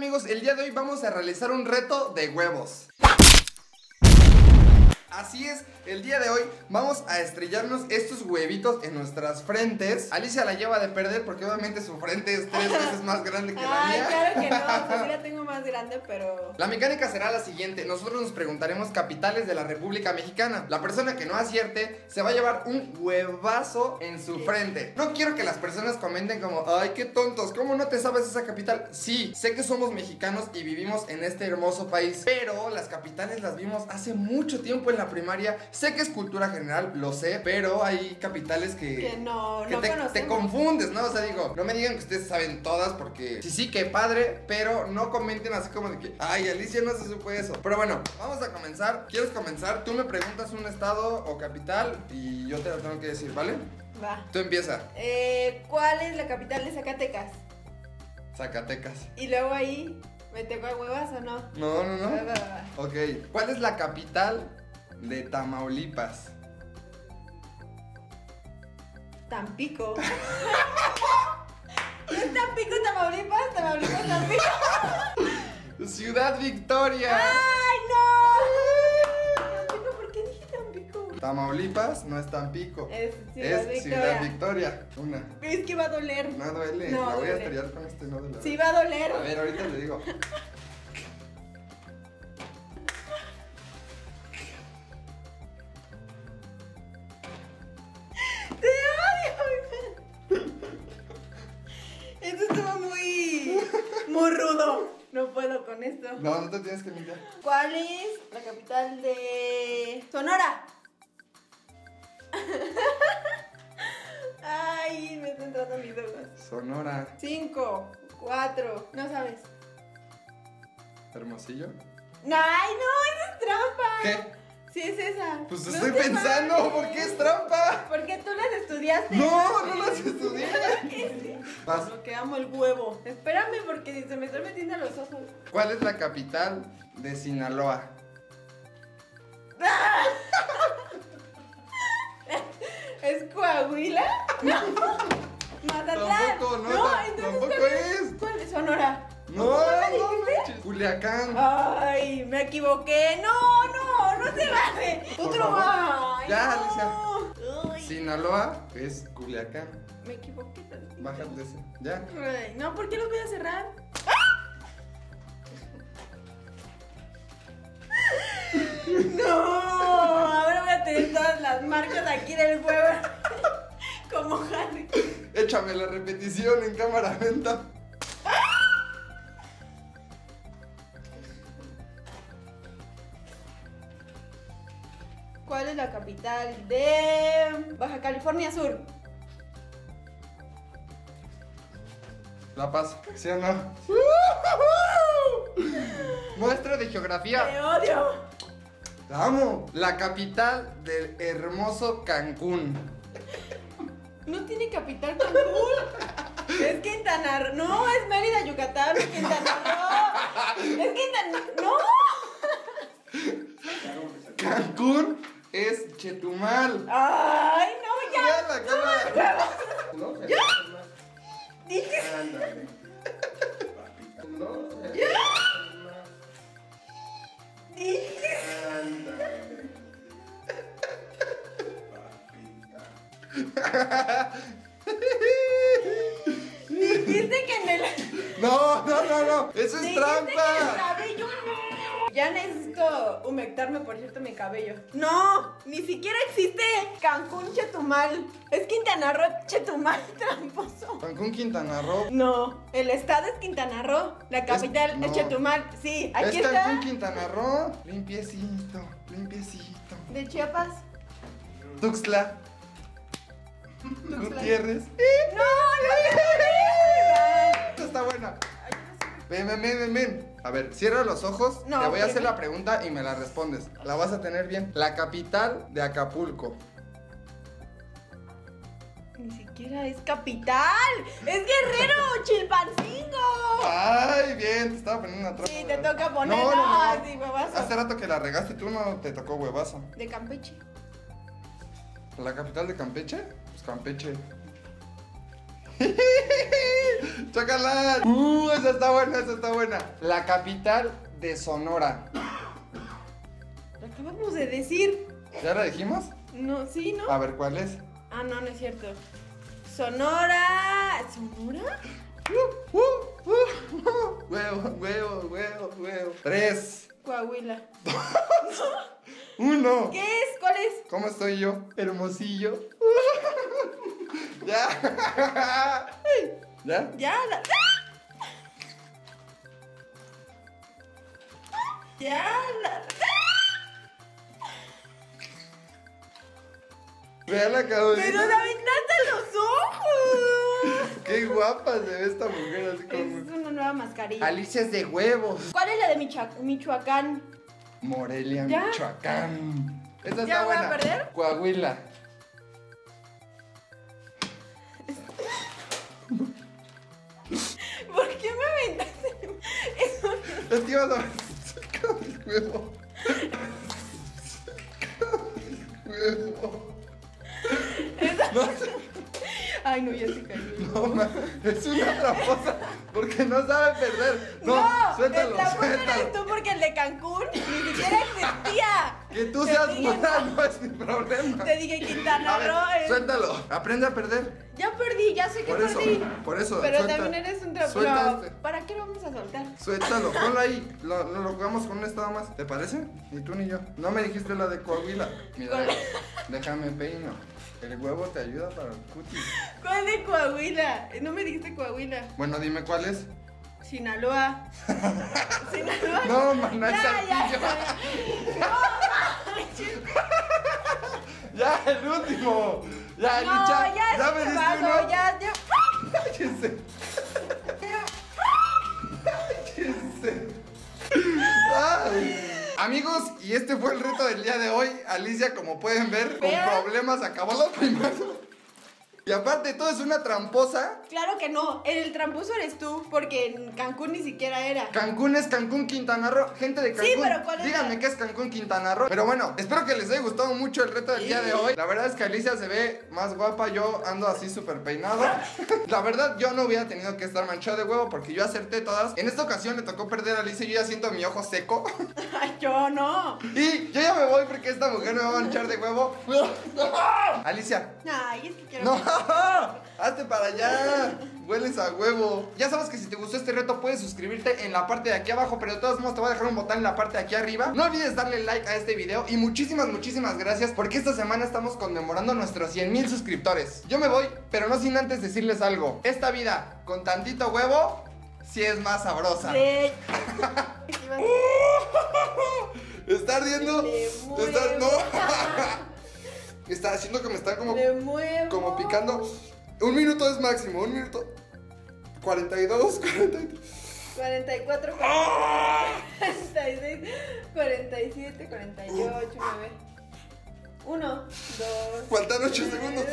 amigos? El día de hoy vamos a realizar un reto de huevos. Así es, el día de hoy vamos a estrellarnos estos huevitos en nuestras frentes. Alicia la lleva de perder porque obviamente su frente es tres veces más grande que la Ay, mía. claro que no, pues sí la tengo más grande, pero. La mecánica será la siguiente. Nosotros nos preguntaremos capitales de la República Mexicana. La persona que no acierte se va a llevar un huevazo en su frente. No quiero que las personas comenten como, ay, qué tontos, ¿cómo no te sabes esa capital? Sí, sé que somos mexicanos y vivimos en este hermoso país, pero las capitales las vimos hace mucho tiempo en la primaria. Sé que es cultura general, lo sé, pero hay capitales que... Que no, que no te, confundes, ¿no? O sea, digo, no me digan que ustedes saben todas porque sí, sí, que padre, pero no comenten así como de que, ay, Alicia no se supo eso. Pero bueno, vamos a comenzar. ¿Quieres comenzar? Tú me preguntas un estado o capital y yo te lo tengo que decir, ¿vale? Va. Tú empieza. Eh, ¿Cuál es la capital de Zacatecas? Zacatecas. Y luego ahí, ¿me tengo a huevas o no? No, no, Va, no. va, va. Ok. ¿Cuál es la capital de Tamaulipas? Tampico. ¿No es Tampico, Tamaulipas? Tamaulipas, Tampico. Ciudad Victoria. ¡Ay, no! Tampico, ¿por qué dije Tampico? Tamaulipas no es Tampico. Es Ciudad es Victoria. Ciudad Victoria. Una. Es que va a doler. No duele. No, la voy a duele. estrellar con este no de la Sí, va a doler. A ver, ahorita le digo. No, no te tienes que limpiar. ¿Cuál es la capital de. Sonora? Ay, me están entrando mis ojos. Sonora. Cinco, cuatro, no sabes. Hermosillo. ¡Ay, no! ¡Esa es trampa! ¿Qué? Sí, es esa. Pues No estoy pensando, mames. ¿por qué es trampa? Porque tú las estudiaste. No, no las estudié. ¿Qué Vas. Lo que amo el huevo. Espérame porque se me están metiendo los ojos. ¿Cuál es la capital de Sinaloa? ¿Es Coahuila? No. Mazatlán. Tampoco, no, ta- entonces, tampoco ¿cuál es. ¿Cuál es Sonora? No, ¿Cómo me no. Culiacán. Ay, me equivoqué. No, no, no se vale. Otro Ya, no. Sinaloa es Culiacán. Me equivoqué tantito. Bájate ese. Ya. Ay, no, ¿por qué los voy a cerrar? No, ahora voy a tener todas las marcas aquí del huevo. Como Harry. Échame la repetición en cámara lenta. Capital de Baja California Sur? La Paz. ¿Sí o no? Muestra de geografía. Te odio. Te amo. La capital del hermoso Cancún. No tiene capital Cancún. Es Quintana Roo. No, es Mérida, Yucatán, es Quintana Roo. Es Quintana No. Cancún es Chetumal. Ay, no, ya. Ya la cámara. No, Dije. Ándale. No, Dije. ándale. Dijiste que en el. No, no, no, no. Eso es Dijiste que el trampa. cabello no. Ya necesito humectarme, por cierto, mi cabello. No, ni siquiera existe Cancún Chetumal. Es Quintana Roo Chetumal, tramposo. Cancún, Quintana Roo. No, el estado es Quintana Roo, la capital es, no. Chetumal. Sí, aquí Es está. Cancún, Quintana Roo. Limpiecito, limpiecito. De Chiapas. Tuxtla. Gutiérrez. No, no se Esta está buena. Ay, no sé. Ven, ven, ven, ven, ven. A ver, cierra los ojos. No, te voy a hacer la pregunta y me la respondes. La vas a tener bien. La capital de Acapulco. Ni siquiera es capital. Es Guerrero, Chilpancingo. Ay, bien, te estaba poniendo una trampa. Sí, te toca poner. No, no, no. Sí, huevazo. Hace rato que la regaste tú, no te tocó huevazo. De Campeche. ¿La capital de Campeche? Pues Campeche. Chócala. Uh, esa está buena, esa está buena. La capital de Sonora. Lo acabamos de decir. ¿Ya la dijimos? No, sí, ¿no? A ver, ¿cuál es? Ah, no, no es cierto. Sonora. ¿Sonora? Uh, uh, uh, uh. Huevo, huevo, huevo, huevo. Tres, Coahuila. uno. ¿Qué es? ¿Cuál es? ¿Cómo estoy yo? Hermosillo. ya. ¿Ya? Ya, la. Ya, la. Vea la cabeza. ¡Pero la aventaste los ojos! Qué guapa se ve esta mujer así Es como. una nueva mascarilla. Alicia es de huevos. ¿Cuál es la de Micha- Michoacán? Morelia, ¿Ya? Michoacán. Esta ¿Ya está voy a buena. perder? Coahuila. Eso Es que ibas a sacar el huevo. huevo. No, Ay, no, ya se cayó. no, ma, es una tramposa porque no sabe perder. No, suéltalo, el tramposo eres suéltalo. tú porque el de Cancún ni siquiera existía. Que tú Te seas dije- buena no es mi problema. Te dije Quintana Roo. suéltalo. Aprende a perder. Ya perdí, ya sé que Por eso, perdí. por eso. Pero suelta. también eres un trapo. No, este. ¿Para qué lo vamos a soltar? Suéltalo, ponlo ahí. Lo, lo, lo jugamos con esta nada más. ¿Te parece? Ni tú ni yo. No me dijiste la de Coahuila. Mira, ¿Cuál? déjame peino. El huevo te ayuda para el cutis. ¿Cuál de Coahuila? No me dijiste Coahuila. Bueno, dime cuál es. Sinaloa. Sinaloa. No, man, es ya, ya. Ya, el último. Ya, No, ya, ya sí me te diste uno. ya, ya. Cállese. Cállese. Ay. Amigos, y este fue el reto del día de hoy. Alicia, como pueden ver, con problemas acabó la primaria. Y aparte, todo es una tramposa. Claro que no, el tramposo eres tú, porque en Cancún ni siquiera era. Cancún es Cancún, Quintana Roo. Gente de Cancún, Sí, pero ¿cuál es díganme la- qué es Cancún, Quintana Roo. Pero bueno, espero que les haya gustado mucho el reto del día de hoy. La verdad es que Alicia se ve más guapa. Yo ando así súper peinado. La verdad, yo no hubiera tenido que estar manchado de huevo porque yo acerté todas. En esta ocasión le tocó perder a Alicia y yo ya siento mi ojo seco. Ay, yo no. Y yo ya me voy porque esta mujer me va a manchar de huevo. Alicia, Ay, es que quiero. no, hazte para allá. Hueles a huevo. Ya sabes que si te gustó este reto puedes suscribirte en la parte de aquí abajo, pero de todos modos te voy a dejar un botón en la parte de aquí arriba. No olvides darle like a este video y muchísimas, muchísimas gracias porque esta semana estamos conmemorando nuestros 100 mil suscriptores. Yo me voy, pero no sin antes decirles algo. Esta vida con tantito huevo, sí es más sabrosa. Sí. Está ardiendo. Está, no. Está haciendo que me están como Le muevo. como picando. Un minuto es máximo, un minuto. 42, 43. 44, ¡Ah! 46, 47, 48, 9. 1, 2. Faltan 8 segundos.